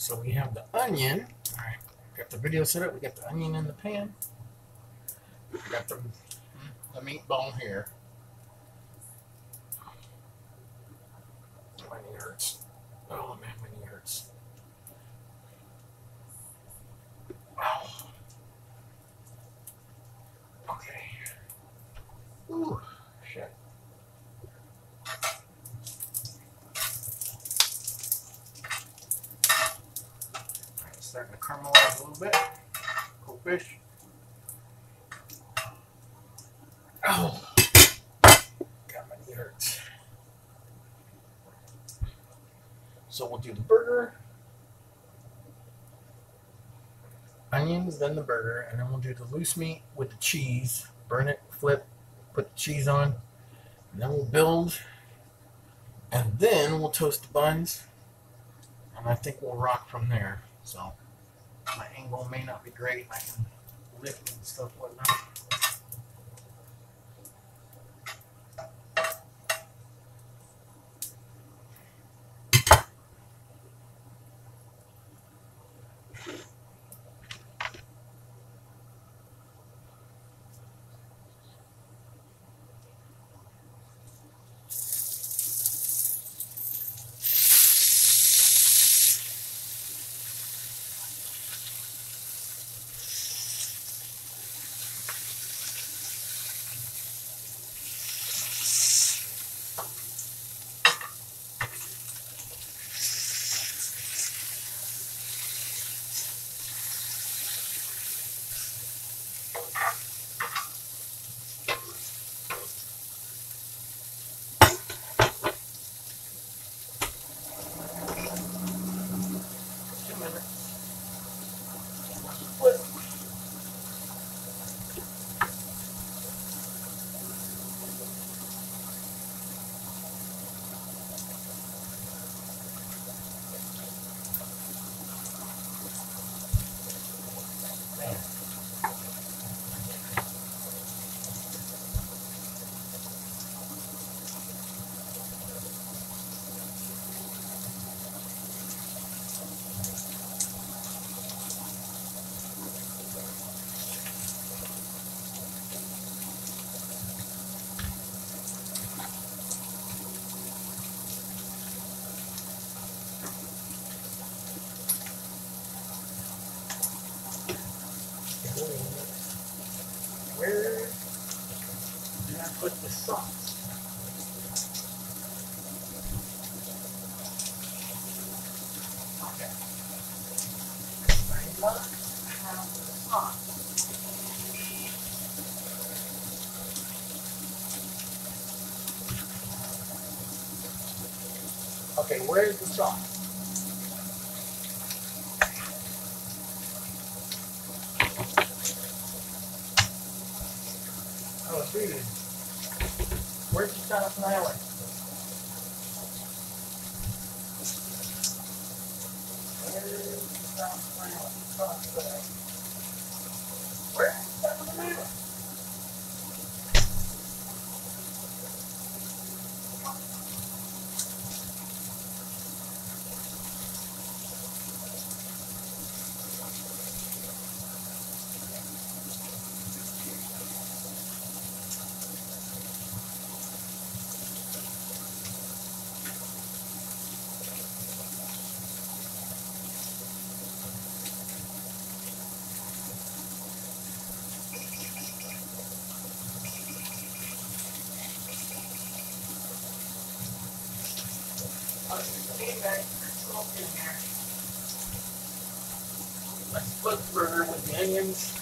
So we have the onion. All right, got the video set up. We got the onion in the pan. We got the the meatball here. My knee hurts. Oh man, my knee hurts. Oh. Okay. Ooh, shit. Alright, it's starting to caramelize a little bit. Cool fish. Oh, God, my knee hurts. So we'll do the burger, onions, then the burger, and then we'll do the loose meat with the cheese. Burn it, flip, put the cheese on, and then we'll build, and then we'll toast the buns, and I think we'll rock from there. So my angle may not be great. I can lift and stuff whatnot. Put the? Okay. Where's the sauce? Oh. Where's Thousand Island? Where's the Thousand Burger with the onions.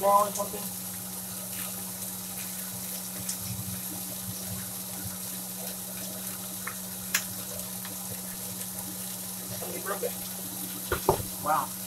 Now or something? Somebody broke it. Wow.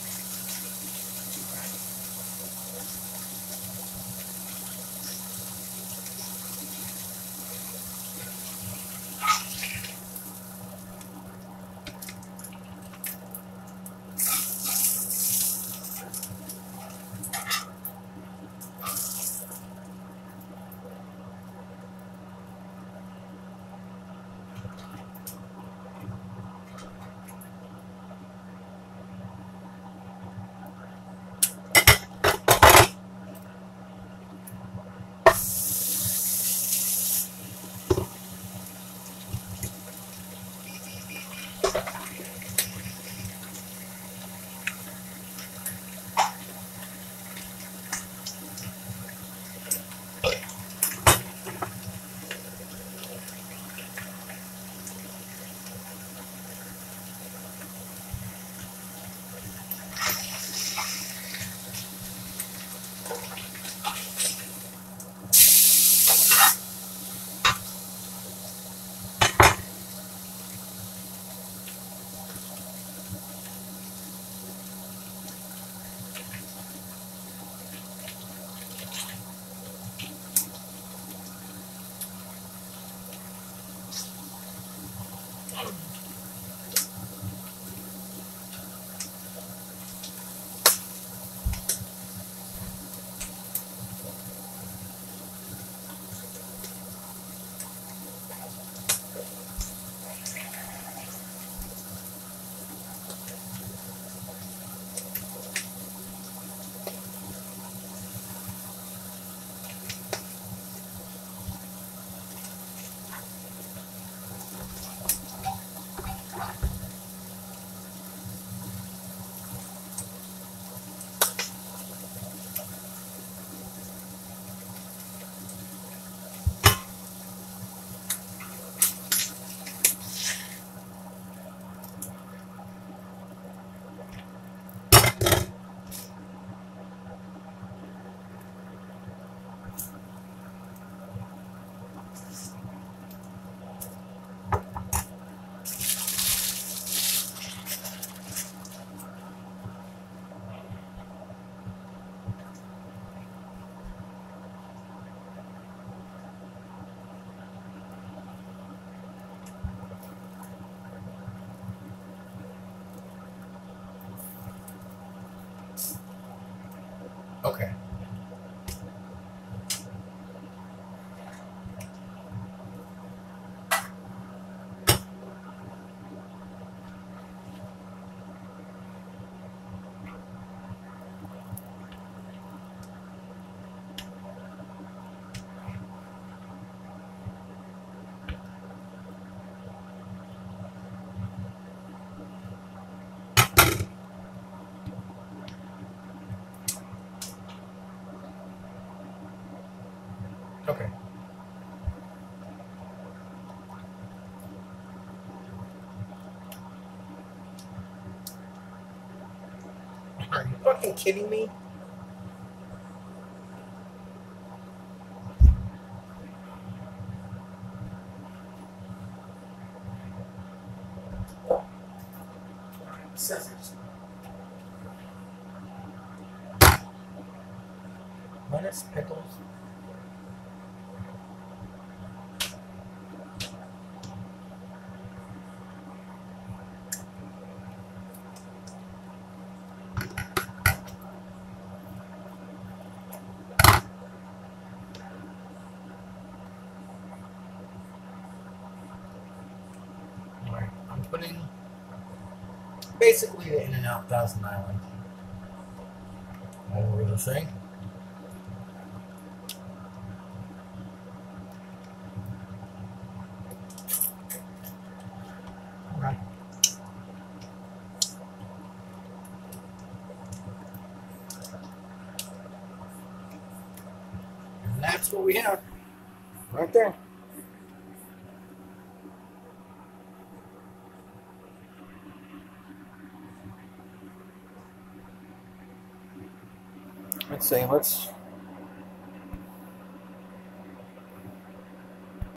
Okay. Okay. Are you fucking kidding me? Scissors. Lettuce, pickles. Basically the In-N-Out Thousand Island over the thing. And that's what we have right there. Let's see. Let's